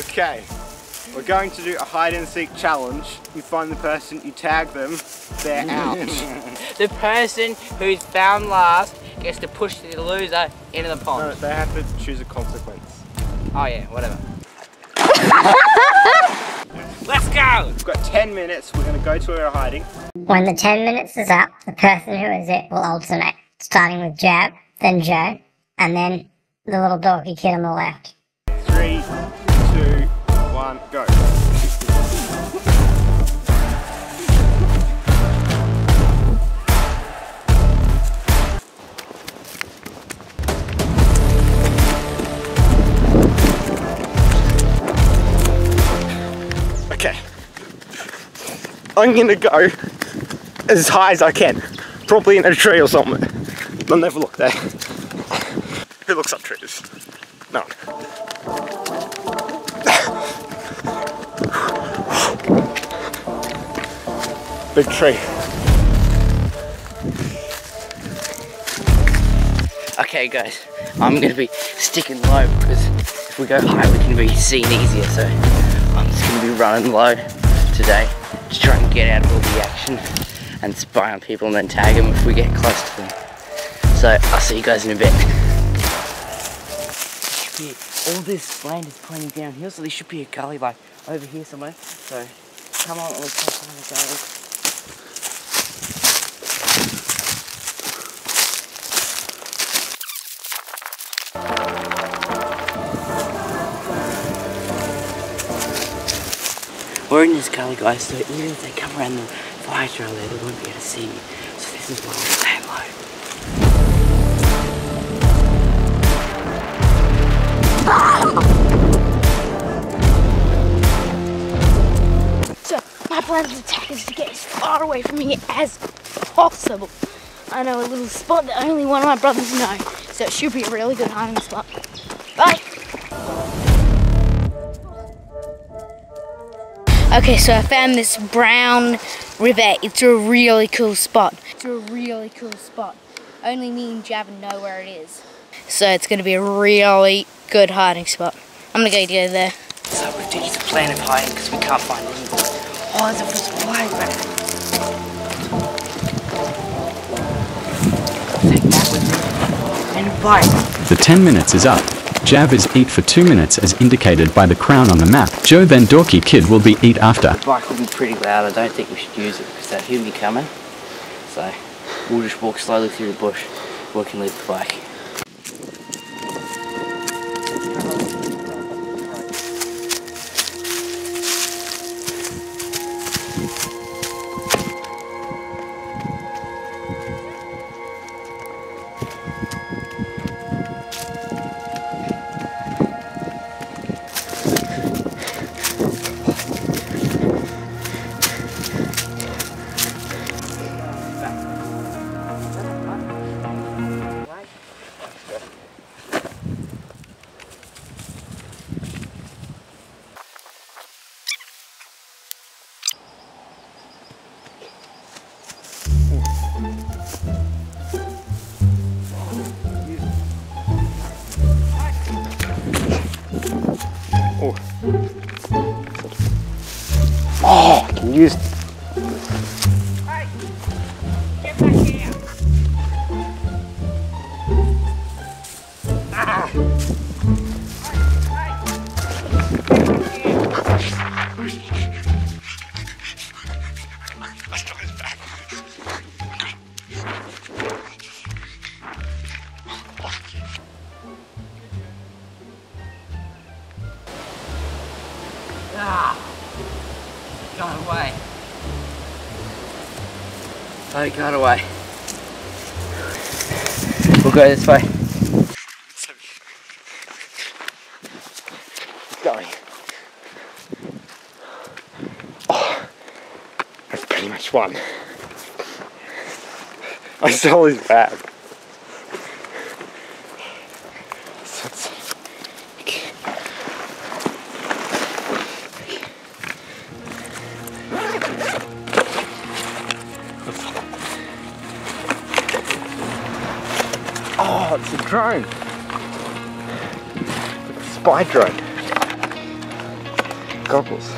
Okay, we're going to do a hide and seek challenge. You find the person, you tag them, they're out. The person who's found last gets to push the loser into the no, pond. they have to choose a consequence. Oh yeah, whatever. Let's go! We've got 10 minutes, we're going to go to where we're hiding. When the 10 minutes is up, the person who is it will alternate, starting with Jav, then Joe, and then the little dorky kid on the left. Three, two, go. Okay. I'm gonna go as high as I can. Probably in a tree or something. I'll never look there. Who looks up trees? No one. Big tree. Okay guys, I'm gonna be sticking low because if we go high we can be seen easier so I'm just gonna be running low today to try and get out of all the action and spy on people and then tag them if we get close to them. So I'll see you guys in a bit. All this land is pointing downhill so there should be a gully like over here somewhere. So come on, let's go find the gully. We're in this gully, guys, so even if they come around the fire trail there, they won't be able to see me. So this is why I'm staying low. So my plan of attack is to get as far away from here as possible. I know a little spot that only one of my brothers know, so it should be a really good hiding spot. Okay, so I found this brown river. It's a really cool spot. It's a really cool spot. Only me and Javin know where it is. So it's going to be a really good hiding spot. I'm going to go go there. So we've to use a plan of hiding because we can't find anything. Oh, there's a first flag back. Take that with me. And bite. The 10 minutes is up. Jav is eat for 2 minutes as indicated by the crown on the map. Joe then Dorky Kid will be eat after. The bike will be pretty loud. I don't think we should use it because they'll hear me coming. So we'll just walk slowly through the bush. Can leave the bike. Oh, Got away. Oh, it got away. We'll go this way. going. Oh, that's pretty much one. I saw his bag. Drone. Spy drone. goggles.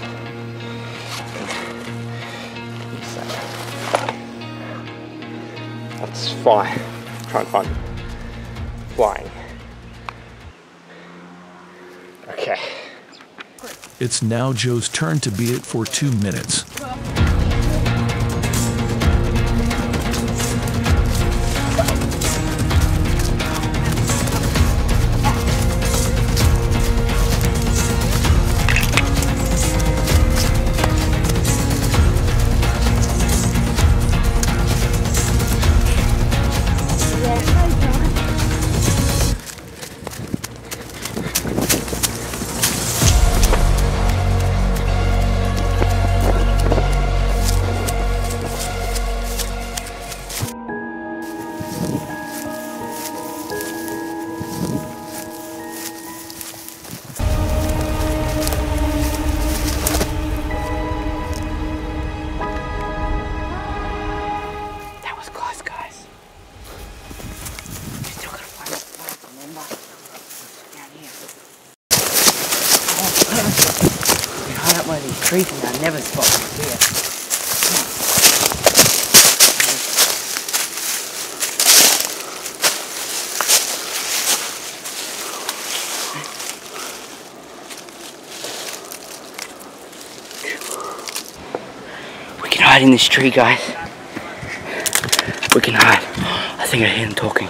That's fine. Try and find them. Flying. Okay. It's now Joe's turn to beat it for two minutes. One and they'll never spot us here. We can hide in this tree, guys. We can hide. I think I hear them talking.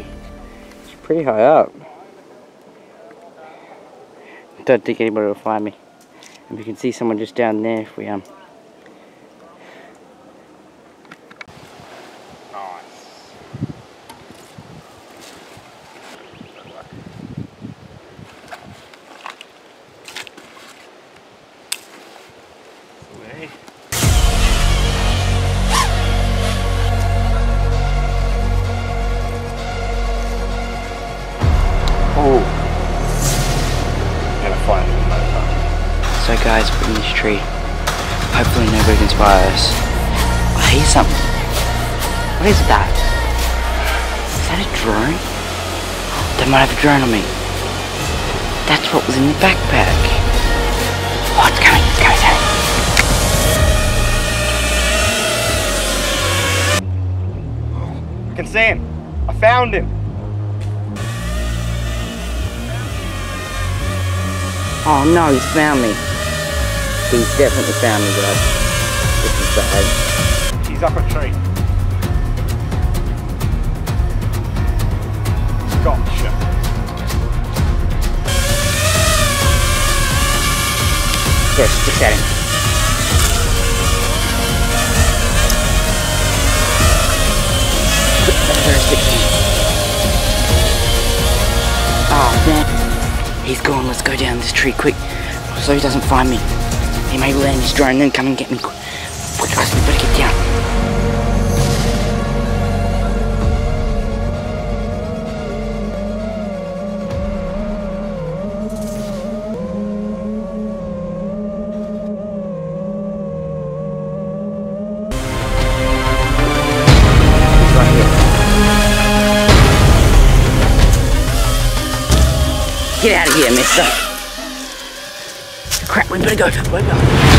It's pretty high up. Don't think anybody will find me. And we can see someone just down there if we um tree. Hopefully nobody can spy us. I hear something. What is that? Is that a drone? They might have a drone on me. That's what was in the backpack. Oh, it's coming, it's coming, it's coming. I can see him. I found him. Oh no, he's found me. He's definitely found me, guys. This is bad. He's up a tree. Gotcha. Yes, just at him. Sixty. Oh man. He's gone, let's go down this tree quick. So he doesn't find me. He may land his drone and then come and get me. Quick, we better get down. Get out of here, mister. Crap, we better go. We better go.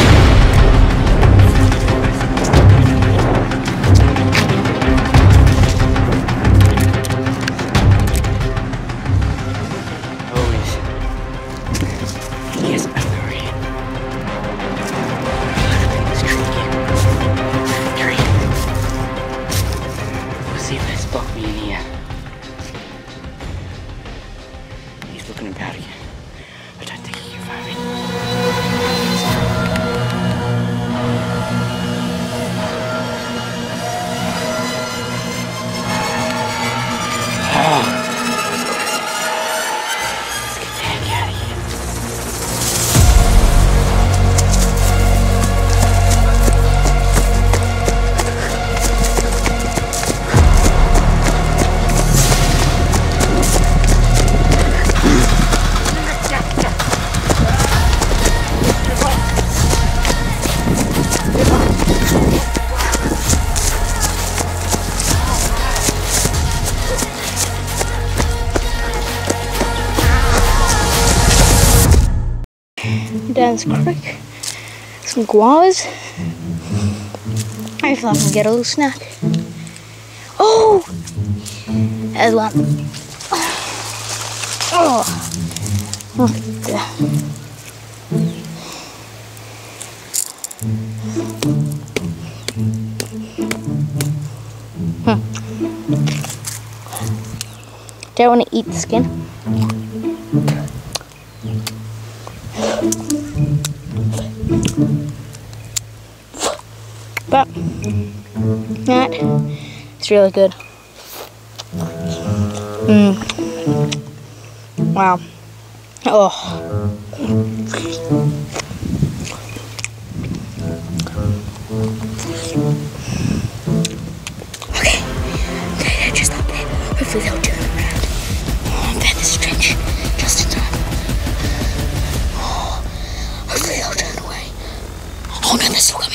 Dan's Creek. Some guavas. Hopefully I can get a little snack. Oh! There's one. Oh! Look. Do I want to eat the skin? But that it's really good. Mm. Wow. Oh. Okay. Okay, just up there. Hopefully they'll turn around. Oh, I'm at this trench just in time. Oh, hopefully they'll turn away. Oh no, they're still coming.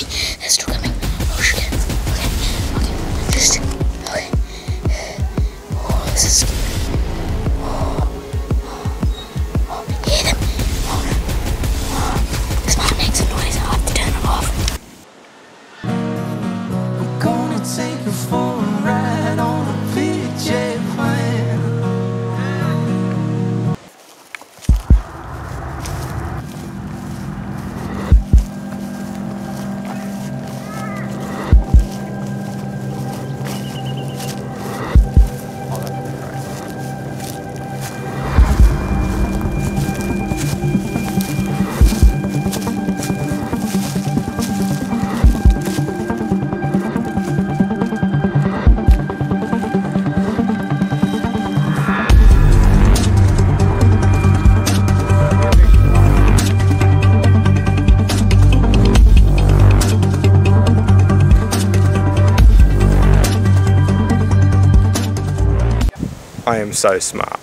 So smart.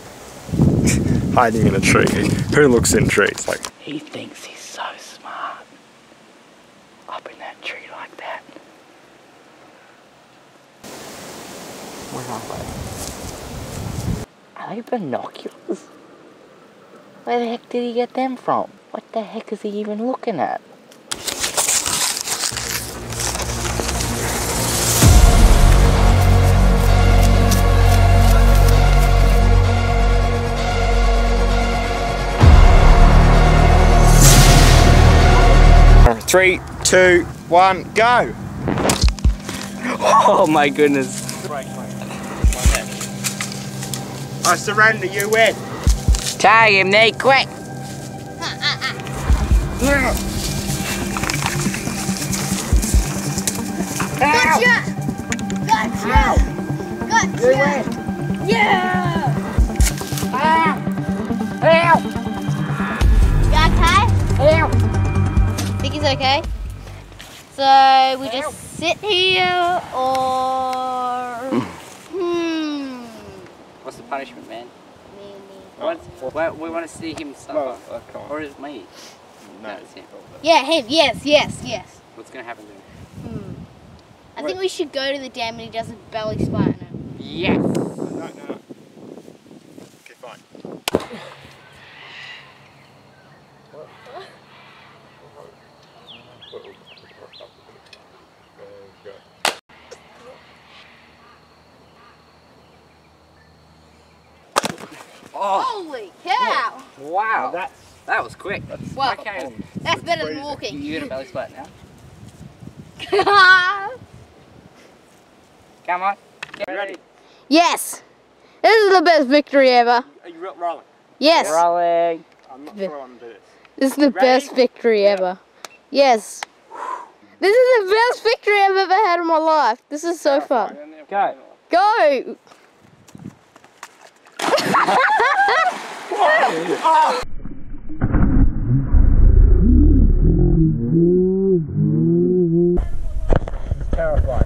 Hiding in a tree. Who looks in trees? Like, He thinks he's so smart. Up in that tree like that. Where are they? Are they binoculars? Where the heck did he get them from? What the heck is he even looking at? Three, two, one, go! Oh my goodness. I surrender, you win! Tag him, Nate, quick! Gotcha! Gotcha! Gotcha! Yeah! Ah. Help! You okay? Help! Think he's okay? So we just sit here or hmm. What's the punishment, man? Me, me. What? Well, we want to see him suffer. Or is it me? No. it's him. Yeah, him. Yes, yes, yes. What's going to happen to him? Hmm. I think we should go to the dam and he does a belly spot in it. Yes! Oh, Holy cow! wow. That, that was quick. Well, Okay. that's better than You, walking. you gonna belly splat now? Come on. Get ready. yes! This is the best victory ever. Are you rolling? Yes! Rolling. I'm not sure I want to do this. This is the Ready? best victory ever. Yes. This is the best victory I've ever had in my life. This is so fun. Go. Go! Terrifying. Get away from